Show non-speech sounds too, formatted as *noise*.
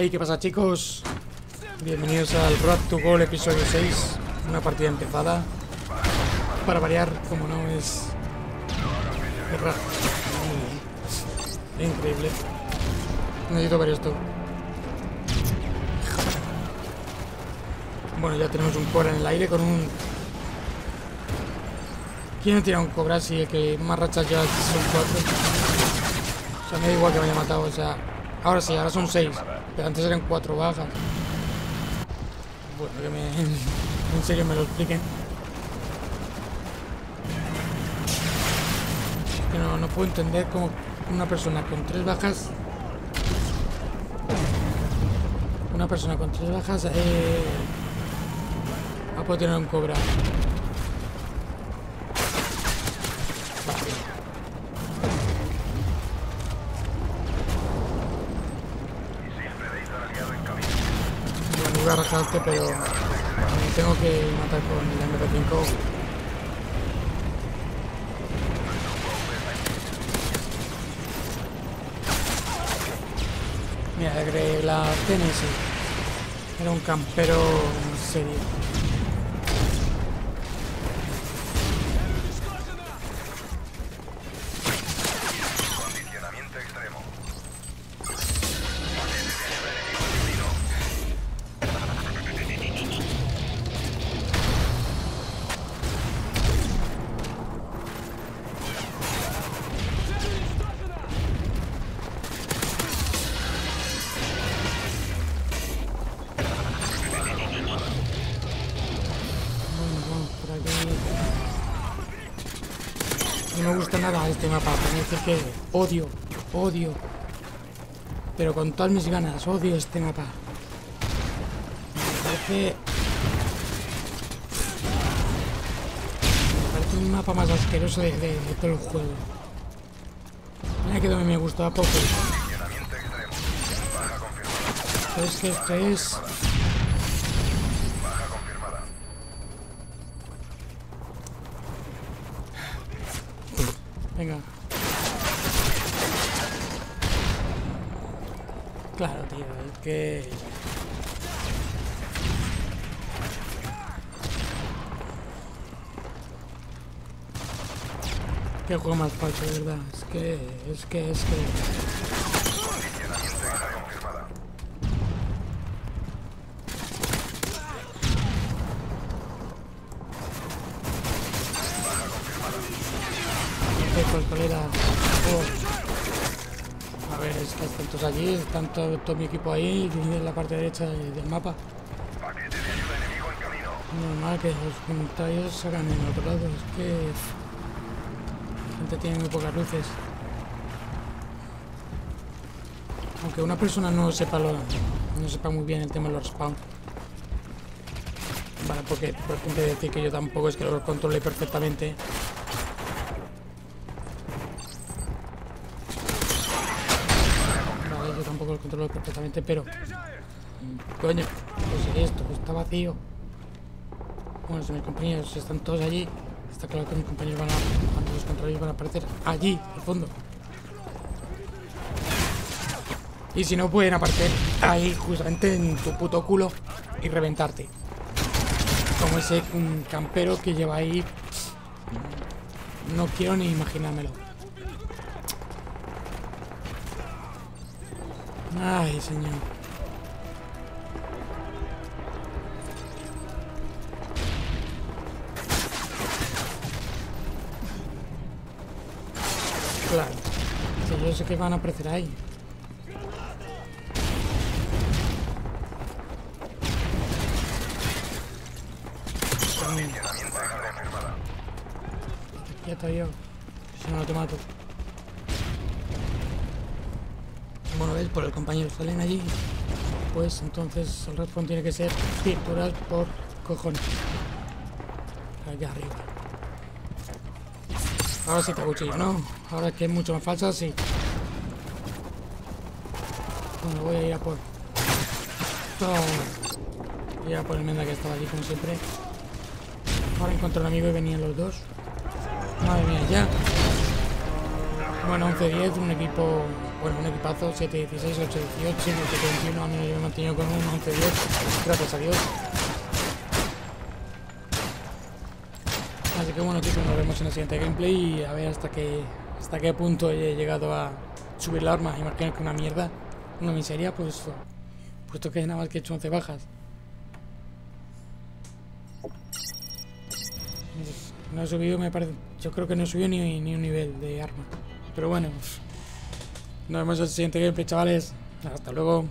Hey, ¿qué pasa chicos? Bienvenidos al Road to Goal episodio 6 Una partida empezada. Para variar, como no, es... Es Increíble. Necesito ver esto. Bueno, ya tenemos un cobra en el aire con un... ¿Quién tira un cobra si el que más rachas ya son cuatro? O sea, me da igual que me haya matado, o sea... Ahora sí, ahora son seis. Pero antes eran cuatro bajas. Bueno, que me... *laughs* En serio me lo expliquen. Que no, no puedo entender cómo una persona con tres bajas Una persona con tres bajas eh, Va a poder tener un cobra voy a rajarte, pero tengo que matar con el MP5. Mira, la TNS. Era un campero serio. No me gusta nada este mapa, parece que odio, odio. Pero con todas mis ganas, odio este mapa. Me parece... Me parece un mapa más asqueroso de, todo el juego. Mira que también me gustaba poco. Pero es que esto es... Venga. Claro, tío, es que... Qué juego más falso, de verdad. Es que... Es que... Es que... Colcolera. Oh. A ver, es que todos allí, están todo, mi equipo ahí, en la parte derecha de- del mapa. Normal que los contrarios salgan en otro lado, es que la gente tiene muy pocas luces. Aunque una persona no sepa lo, no sepa muy bien el tema de los respawn. Vale, porque por ejemplo decir que yo tampoco es que lo controle perfectamente. Vale, yo tampoco lo controlo perfectamente, pero... Coño, pues esto está vacío. Bueno, si mis compañeros están todos allí, está claro que mis compañeros van a, cuando los contrarios van a aparecer allí, al fondo. Y si no, pueden aparecer ahí, justamente en tu puto culo y reventarte. Como ese campero que lleva ahí. No quiero ni imaginármelo. Ay, señor. Claro. Si yo sé que van a aparecer ahí. Extremo confirmada. Quieto yo. Si no, no te mato. Bueno, ves, por el compañero salen allí. Pues entonces el respawn tiene que ser circular por cojones. Allá arriba. Ahora sí te cuchillo, ¿no? Ahora que es mucho más falsa, sí. Bueno, voy a ir a por... Toma. Voy a por el menda que estaba allí, como siempre. Ahora encontré un amigo y venían los dos. Madre mía, ya. Bueno, 11-10, un equipo, bueno, un equipazo, 7-16, 8-18, 7-21, a mí yo me he mantenido con un 11-10, gracias a Dios. Así que bueno chicos, nos vemos en el siguiente gameplay y a ver hasta qué, hasta qué punto he llegado a subir la arma. Imagino que una mierda, una miseria, pues puesto que nada más que he hecho 11 bajas. No he subido, me parece, yo creo que no he subido ni, ni un nivel de arma. Pero bueno, nos vemos en el siguiente gameplay chavales. Hasta luego.